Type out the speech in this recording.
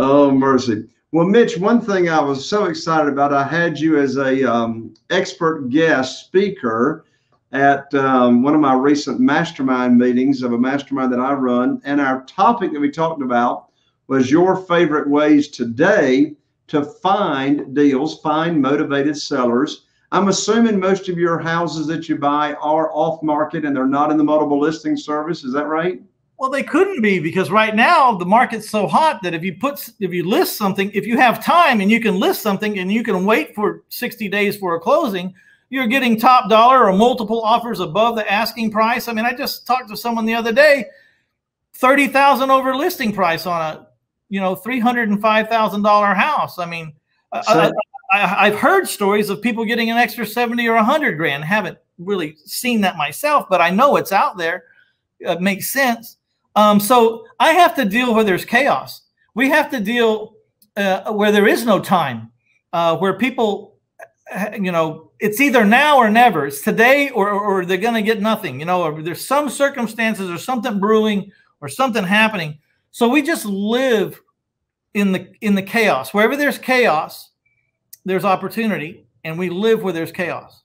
mercy. Well, Mitch, one thing I was so excited about, I had you as a um, expert guest speaker at um, one of my recent mastermind meetings of a mastermind that I run. And our topic that we talked about was your favorite ways today to find deals, find motivated sellers. I'm assuming most of your houses that you buy are off market and they're not in the multiple listing service. Is that right? Well, they couldn't be because right now the market's so hot that if you put if you list something, if you have time and you can list something and you can wait for 60 days for a closing, you're getting top dollar or multiple offers above the asking price. I mean, I just talked to someone the other day, 30,000 over listing price on a, you know, $305,000 house. I mean, I, have heard stories of people getting an extra 70 or 100 grand. Haven't really seen that myself, but I know it's out there. It makes sense. Um, so I have to deal where there's chaos. We have to deal uh, where there is no time, uh, where people, uh, you know, it's either now or never. It's today or, or they're going to get nothing, you know, or there's some circumstances or something brewing or something happening. So we just live in the in the chaos. Wherever there's chaos, there's opportunity, and we live where there's chaos.